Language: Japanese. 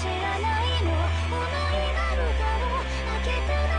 知らないの。思いがあるだろう開けたら